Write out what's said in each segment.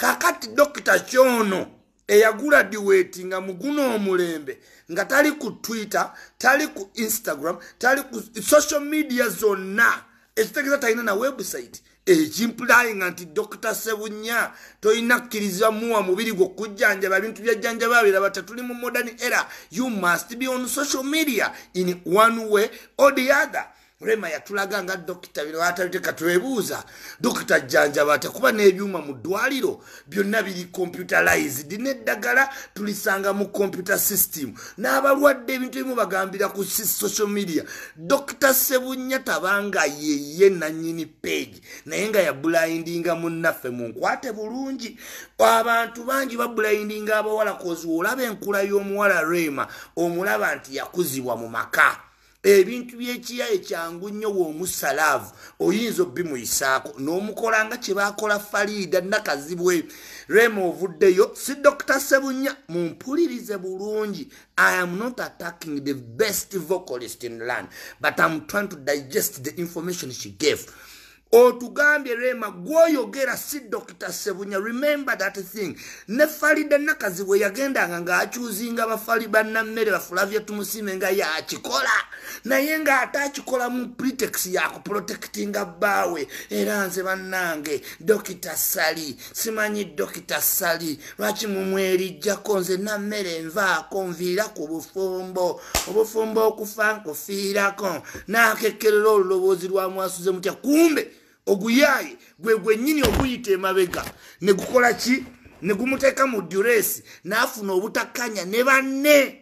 kakati dokita kyono eyagula diweti nga muguno omulembe nga tali ku twitter tali ku instagram tali ku social media zonna. Ekitegeeza talina na website ekimplyinga nti dokita sebunya tolina kkirizibwa muwa mubiri gwe okujjanjaba bintu byajjanjaba biraba tetuli mu modern era. You must be on social media in one way or the other rema yatulaga nga dokita bino atabiteka twebuuza. Dokita jjanjaba tekuba n'ebyuma mu ddwaliro byonna biri computerized n'eddagala tulisanga mu computer system. N'abalwadde ebintu ebimu bagambira ku social media. Dokita sebunya tabanga yeye nanyini page naye nga yabulayindinga munnaffe mu nkwate bulungi. Abantu bangi babulayindinga abawala kozi olaba enkula y'omuwala rema omulaba nti yakuzibwa mu maka ebintu byekiyaye kyangu nnyo woomusalaavu oyinza obimuyisaako n'omukola nga kye baakola faliida nakazibwe rema ovuddeyo si dr sebunya mumpulirize bulungi. I am not attacking the best vocalist in land but im trying to digest the information she gave otugambye rema gwoyogera si dokita sebunya remember that thing. Ne falida nakazi bwe yagendanga ng'akyuzinga bafali bannammere bafulavye tumusime nga yakikola naye ng'ate akikola mu pretex yakuprotectinga bbaawe. Era nze bannange dokita sali simanyi dokita sali lwaki mumwerijjako nze nammere nvaako nviira ku bufumbo. Obufumbo okufa nkufiirako. Nakekerera oluloboozi lwamwasuze mutya kumbe oguyaaye gwe gwennyini oguyita emabega ne gukola ki ne gumuteeka mu duresi n'afuna obutakkanya ne banne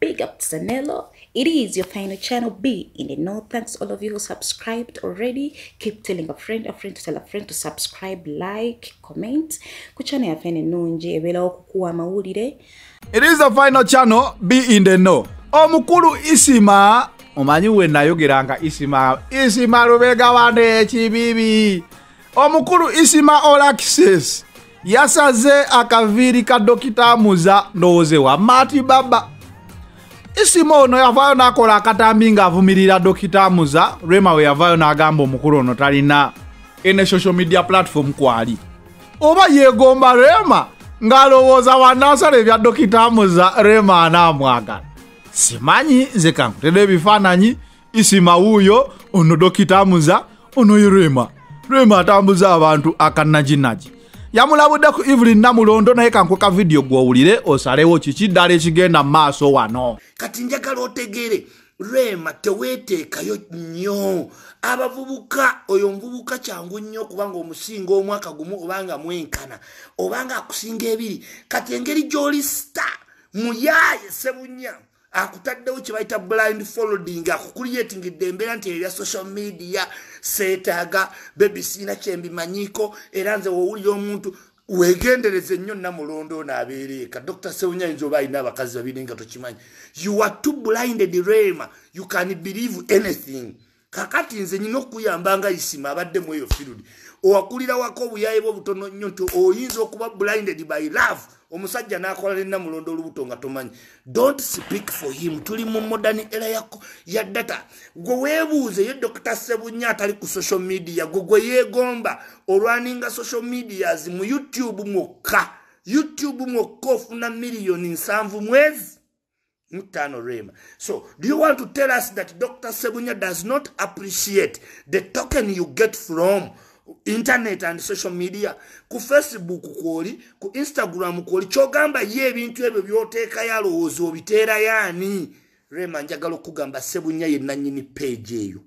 Big up Zanello. It is your final channel B in the North. Thanks all of you who subscribed already. Keep telling a friend, a friend to tell a friend to subscribe, like, comment. Kuchane ya fene nunje ebela okukuwa mawulire. It is the final channel be in the know. Omukulu isima omanyi we nayogeranga isima isima lubega wane ekibibi omukulu isima access yasaze akaviiri ka dokita muza ndowooze wa mati baba. Isima ono yavaayo n'akola akatambi ng'avumirira dokita muza rema we yavaayo n'agamba omukulu ono talina. Ene social media platform kwali. Oba yeegomba rema ng'alowooza wanaasala ebya dokita muza rema anaamwagala simanyi nze kankutera ebifaananyi isima wuuyo ono dokita muza ono ye rema rema atambuza abantu akanaginaji yamulabudde ku evelyn namulondo naye kankweka vidiyo gw'owulire osalewo kiki? Ddala ekigenda mu maaso wano. Kati njagala otegere rema teweeteekayo nnyo. Abavubuka oyo omuvubuka kyangu nnyo okubanga omusinga omwaka gumu obanga mwenkana obanga akusinga ebiri. Kati engeri gy'oli sta muyaaye sebunya akutaddewo kye bayita blind following akukulyetingidde embeera nti ebya social media seetaaga bebi siina kyembimanyiko era nze wowulira omuntu wegendereze nnyo namulondo ono abeera eka. Dr sewunya yinza oba alina abakazi babiri nga tokimanyi. You are too blinded rema. You can believe anything kakati nze nyina okuyamba nga isima abaddemu eyo field owakulira wako obuyaye bwe obutono nnyo nti oyinza okuba blinded by love. Omusajja n'akola nenamulondo olubuto nga tomanyi. Don't speak for him. Tuli mu modern era ya data. Gwe weebuuze ye dokita sebunya atali ku social media gwe gwe yeegomba olwaninga social medias mu youtube mwokka. Youtube mwokka ofuna miliyoni nsanvu mwezi mutano rema. So do you want to tell us that dr sebunya does not appreciate the token you get from internet and social media? Ku facebook kwoli ku instagram kwoli kyogamba ye ebintu ebyo byoteekayo alowooza obiteerayo ani rema njagala okugamba sebunya ye nanyini page eyo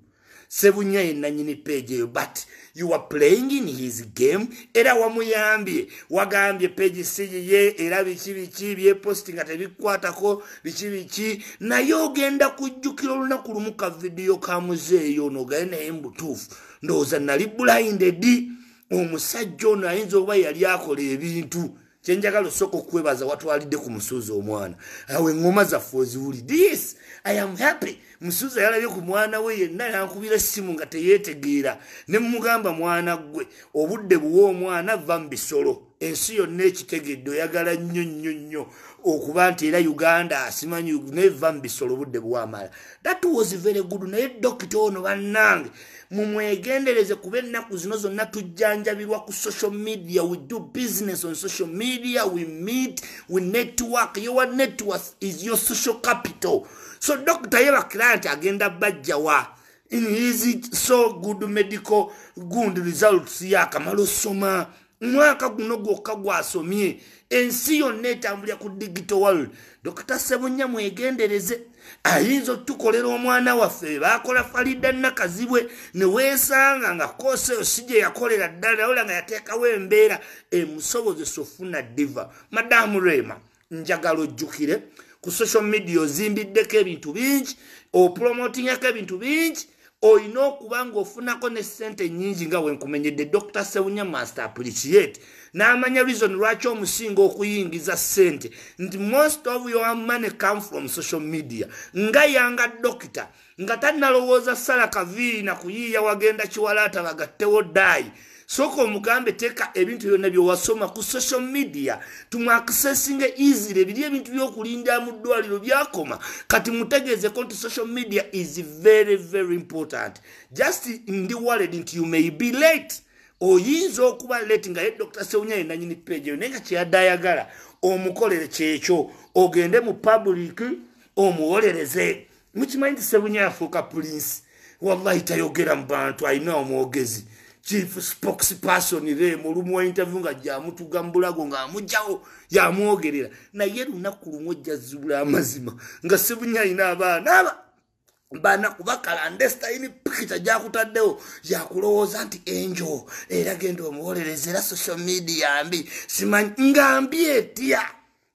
sebunya ye nanyini page eyo but you are playing in his game. Era wamuyambye wagambye page siyiye era biki biki byeposti nga tebikwatako biki biki. Naye ogenda kujjukira olunaku lumu ka vidiyo ka muzeeyo ono gaye naye mubutuufu ndowooza nali blinded omusajja ono ayinza oba yali akola ebintu kyenjagala osooka okwebaza watwalidde ku musuuzi omwana. Awe eŋŋoma zaffe oziwuli this i am happy. Musuza yalabye ku mwana we yenna yankubira essimu nga teyeetegeera. Ne mugamba mwana gwe obudde buwa omwana va mu bisolo. Ensi yonna ekitegedde oyagala nnyo nnyo nnyo okuba nti era uganda asimanyi neva mu bisolo obudde buwamala that was very good. Naye dokita ono bannange mumwegendereze kuba ennaku zino zonna tujjanjabirwa ku social media. We do business on social media we meet we network. Your network is your social capital. So dokita ye baclient agenda bajjawa in his so good medical good results yakamala osoma mwaka guno gwokka gwasomye. Ensi yonna etambulira ku digital world. Dr sebunya mwegendereze ayinza otukolera omwana waffe bakola falida nakazibwe neweesanga nga koose eyo si gye yakolera ddala nawola nga yateekawo embeera emusobozesa ofuna diva madamu rema njagala ojjukire ku social media ozimbiddeko ebintu bingi opromotingako ebintu bingi olina okuba ngaofunako ne sente nyingi nga wenkumenyedde dr sewunya master appreciate n'amanya reason lwaki omusinga okuyingiza sente nti most of your money come from social media. Nga yanga dokita nga tannalowooza sala kaviiri na kuyiiya wagenda kiwalaata bagattewo daayi soka omugambe teeka ebintu byonna byewasoma ku social media. Tumwakisesinga easily. Biri ebintu byokulinda mu ddwaliro byakoma. Kati mutegeezeko nti social media is very very important. Just ndi waled nti you may be late oyinza okuba late nga ye dr sewunya yenanyini page eyo naye nga kyeyadde ayagala omukolere kyekyo ogende mu public omuwolereze. Mukimanyi nti sewunya yafuuka prince wallahi tayogera mu bantu alina omwogezi. Chief spokesperson rem olumu interview nga jamutuga mubulago ngaamugjawo yamwogerera. Naye lunaku lumu ojjazibula amazima nga sebunya alina abaana aba bana kuba kalandestaini pikita gyakutaddewo yakulowooza nti enjo era genda omuwolereza era social media mbi. Simanyi nga mbi etya?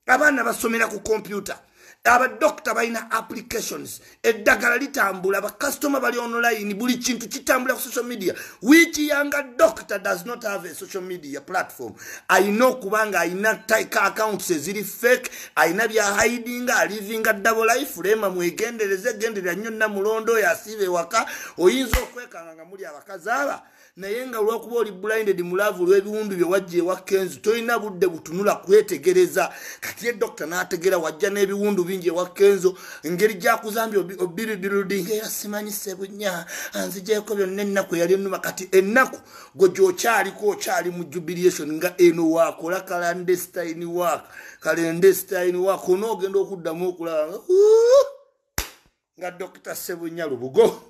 Abaana basomera ku kompyuta abadokita balina applications. Eddagala litambula bakasitoma bali online buli kintu kitambula ku social media. Wiki yanga doctor does not have a social media platform. Ayina okuba nga ayina tika accounts eziri fake ayina byahidinga alivinga double life lema mwegendereze genderera nnyo namulondo oyo asiiba ewaka. Oyinza okwekanga nga muli abakazi aba naye nga olwokuba oli blinded mulavu lw'ebiwundu bye wajja ewa kenzu tolina budde butunula kwetegereza. Kati ye dokita n'ategeera wajja n'ebiwundu bingi ewa kenzo engeri gyakuzambye obiridirudinga era simanyise bunya anzigyeko byonna ennaku eyali enuma kati ennaku gwe gyokyaliko okyali mu jubilation nga eno waakola kalandestine waka kalandestine waka onoogenda okuddamu okulaba nga nga dokita sebunya lubugo.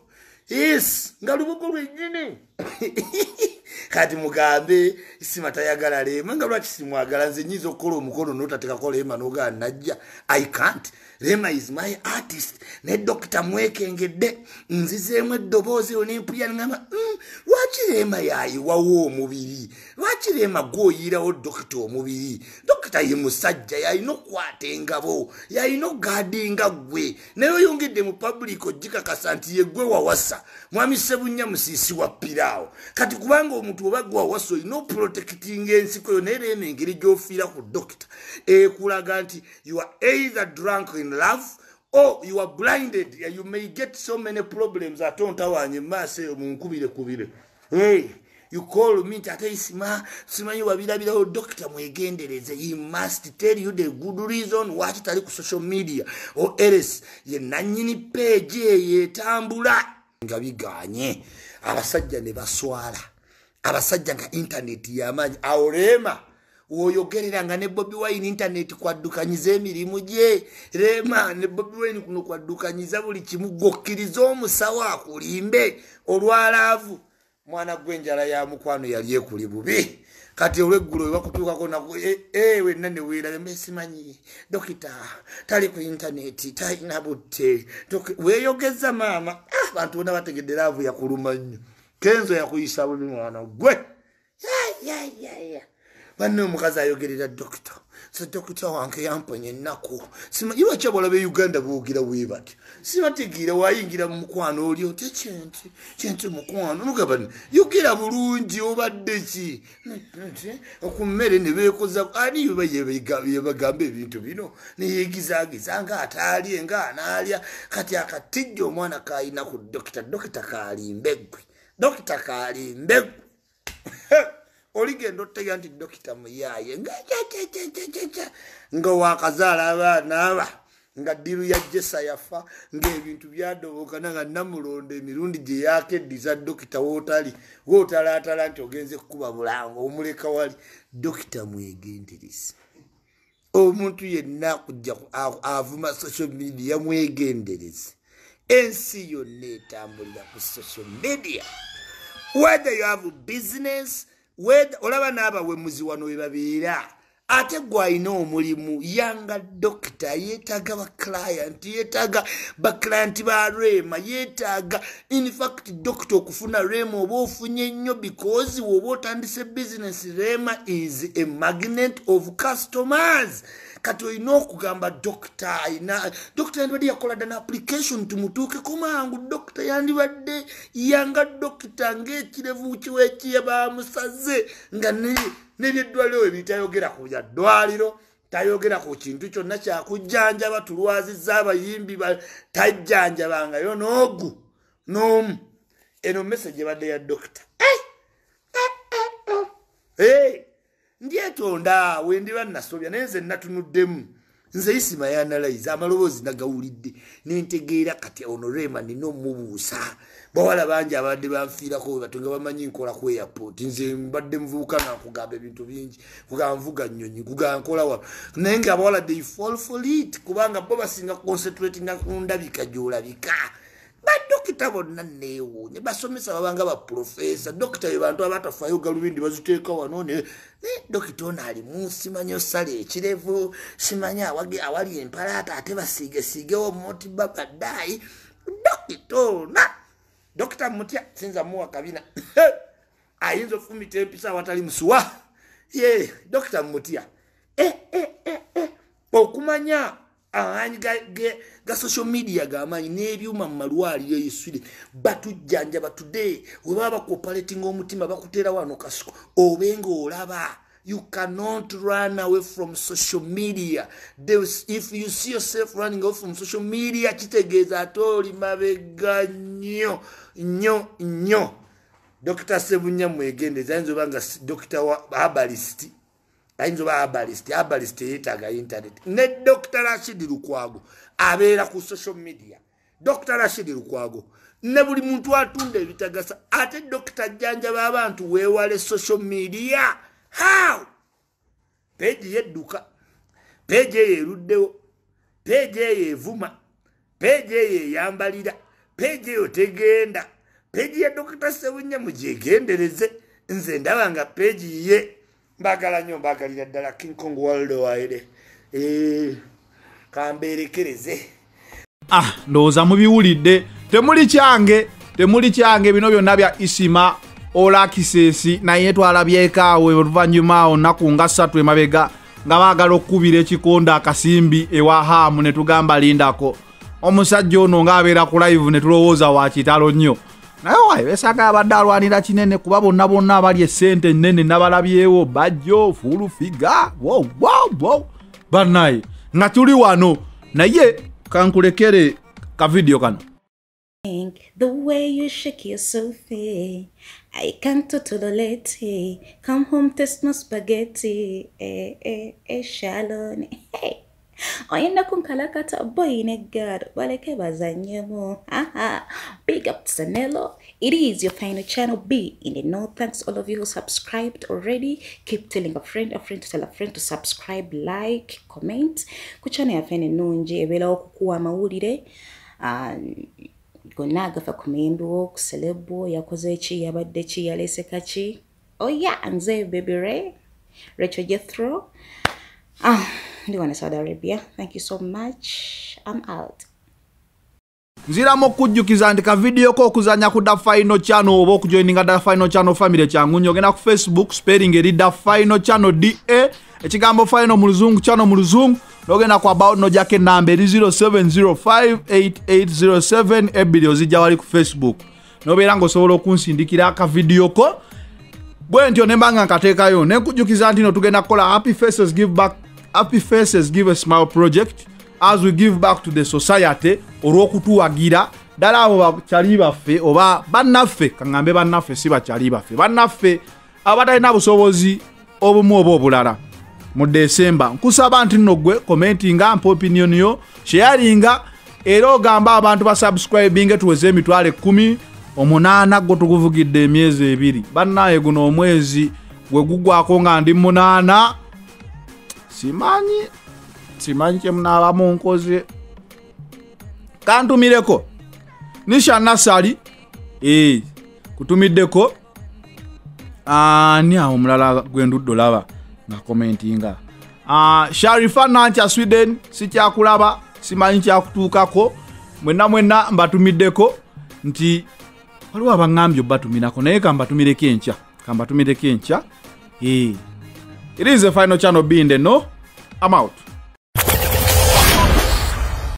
Yes nga lubugo lwennyini kati mugambe isima tayagala lema nga lwaki simwagala? Nze nyinza okukola omukolo notatekako lema nogaa najja. I cant. Lema is my artist. Ne dokita mwekengedde nzizeemu eddoboozi eyo nempulya ngamba mm, lwaki lema yayiwawo omubiri? Lwaki lema gwoyirawo dokita omubiri? Dokita ye musajja yalina okukwata engabo yalina okugadinga gwe naye oyongedde mu public ogikakasa nti yegwe wawasa. Mwami sebunya musiisi wa piraawo kati kubanga omuntu oba gwe wawasa olina oprotectinga ensiko yo naye lema engeri gyofiira ku dokita ekulaga nti you are either drunk in love or you are blinded you may get so many problems ate ontawanye mumaaso eyo munkubire kubire. Hey. you call me nti ate isima simanyi wabirabirawo dokita mwegendereze. He must tell you the good reason waki tali ku social media or else ye nanyini peegi eyo etambula. Nga biganye abasajja ne baswala. Abasajja nga intaneti yamaanyi awo leema woyogerera nga ne bobi wine intaneti kwaddukanyiza emirimu gye. Leema ne bobi wine kuno kwaddukanyiza buli kimu gokkiriza omusawo akulimbe olwalaavu. Mwana gwenjala ya mukwano yali ekuli bubi kati olweggulo webakutuukako naku wenna neweerabe mbesimanyi dokita tali ku intaneti talina butte. Weeyogeza maama. Abantu bona bategedde laavu yakuluma nnyo. Kenzo yakuyisa bubi mwana gwe banne omukazi ayogerera dokita se dokita wange yamponya ennaku. Simanyiwa kyabola beuganda boogera bwe batyo sibategeera wayingira mu mukwano oli oti kyenti kyenti mukwano. Nugamba ni yogera bulungi obadde ki? Ku mmere ne beekoza ani yebagamba ebintu bino? Neyegizagiza nga ataalye nga anaalya. Kati akatijja omwana kayina ku dokita dokita kalimbeggwe dokita kalimbeggwe oligenda ottega nti dokita muyaaye nga nga wakazaala abaana aba nga ddiru ya jesa yafa ngaebintu byadobokana nga namulondo emirundi gye yakeddiza dokita wootali wootalaatala nti ogenze kukuba bulango omuleka wali. Dokita mwegenderezi omuntu yenna kujja avuma social media mwegenderezi ensi yonna etambulira ku social media. Whether you have business olaba n'abawemuzi wano we babeera ate gwalina omulimu yanga dokita yeetaaga baclient yeetaaga baclient ba rema yeetaaga infact dokita okufuna rema oba ofunye nnyo because woba otandise business rema is a magnet of customers kati olina okugamba dokita ayina dokita yandibadde yakola dda application tumutuukeko mangu. Dokita yandibadde yanga dokita ngaekirevu kiwekiye bamusaze nga nebyeddwaliro we bitayogera ku byaddwaliro tayogera ku kintu kyonna kyakujjanjaba tulwaziza abayimbi tajjanjabangayo n'ogu n'omu. Eno message ebadde ya dokita ndyetonda awe ndiba nasobya naye nze natunuddemu nze isima yanalayiza amaloboozi nagawulidde. Nentegeera kati ono rema nina omubuusa. Bawala bangi abadde banfiirako batonga bamanyi nkola ku airport. Nze mbadde muvubuka nankugamba ebintu bingi. Kugamba nvuga nyonyi kugamba nkola wa. Naye nga abawala they fall for it kubanga bo basinga concentratinga ku ndabika gyolabika badokita bonna neewuunye basomesa babanga baprofesa dokita be bantu abatafayo galubindi baziteeka wano ne dokita ono alimu simanyi osala ekirevu simanyi awali empalaata ate basiigesiigewo motiba badaayi dokita ona dokita mutya sinza muwa kabina. Ayinza ofumita empisa awatali musuwa. Ye dokita mutya. Okumanya amaanyi ga social media gamaanyi n'ebyuma mu malwaliro eyisire batujjanjaba today webaba bakuoperatinga omutima bakuteera wano kasuko obenga olaba. You cannot run away from social media. There's, if you see yourself running away from social media kitegeeza ate oli mabega nnyo nnyo nnyo. Dokita sebunya mwegendeza ayinza oba nga dokita wa abalist ayinza oba abalist abalist eyetaaga internet. Ne dokita rashid lukwago abeera ku social media. Dokita rashid lukwago ne buli muntu atunda ebitagasa ate dokita jjanjaba abantu weewale social media. How? Peegi yedduka peegi eyo eruddewo peegi eyo evuma peegi eyo eyambalira peegi eyo tegenda. Peegi ya dokita sebunya mugyegendereze nze ndaba nga peegi ye mbagala nnyo mbagalira ddala king kong world wide. Kamberekereze. Ah ndowooza mubiwulidde. Temuli kyange temuli kyange bino byonna bya isima olakisesi naye twalabyekaawe oluvannyuma awo nnaku nga ssatu emabega nga baagala okkubira ekikondo akasimbi ewa haamu ne tugamba lindako. Omusajja ono ng'abeera ku live ne tulowooza wa kitalo nnyo naye wayi besaga abadde alwanira kinene kuba bonna bonna abali essente ennene nabalabyewo bajjo fulufiga bannaye nga tuli wano naye kankulekere kavidiyo kano The way you shake yourself, eh? I can't tolerate it. Come home, taste my spaghetti, eh, eh, eh, Shalon, hey. Oyenda kunkalakata boy negado baleke bazanyemo Haha. big up to sanelo it is your final channel b in the north thanks all of you who subscribed already. Keep telling a friend a friend to tell a friend to subscribe like comment. Ku channel yaffe ennungi ebeerawo okukuwa amawulire Ah, gonna agafa ku muyimbi ku celebo yakoze ki yabadde ki yaleese kaki oya nze baby ray rachel jethro. Ah ndi wana saudi arabia. Thank you so much. I'm out. Nziramu okujjukiza nti kavidiyo ko okuzanya ku da final channel oba okujoininga da final channel family kyangu. Nnyo ogenda ku facebook spelling eri da final channel da ekigambo final mu luzungu channel mu luzungu nogenda ku about nojako enamba eri 07058807 ebbiri ozijja wali ku facebook. Nobeera ngaosobola okunsindikira akavidiyo ko. Bwe ntyo nemba nga nkateekayo nenkujjukiza nti no tugenda kukola happy faces give back happy faces give a smile project as we give back to the society. Olw'okutuwagira ddala abo bakyali baffe oba bannaffe kaŋŋambe bannaffe si bakyali baffe bannaffe abatalina busobozi obumu oba obulala. Mu desemba nkusaba nti nno gwe commentinga mpa opinion yo. Sharinga era ogamba abantu basubscribinge tuweze emitwalo ekumi omunaana gwo tuguvugidde emyezi ebiri. Bannaye guno omwezi gwe gugwako nga ndi munaana simanyi simanyi kyemunaaba munkoze kantumireko nisha nasali e, kutumiddeko ani awo omulala gwendudde olaba nga commentinga uh, sharifa nancha sweden sikyakulaba simanyi kyakutuukako mwenna mwenna mbatumiddeko nti waliwo abaŋŋambye obatumirako naye kambatumireko enkya kambatumireko enkya. It is a final channel being the no i'm out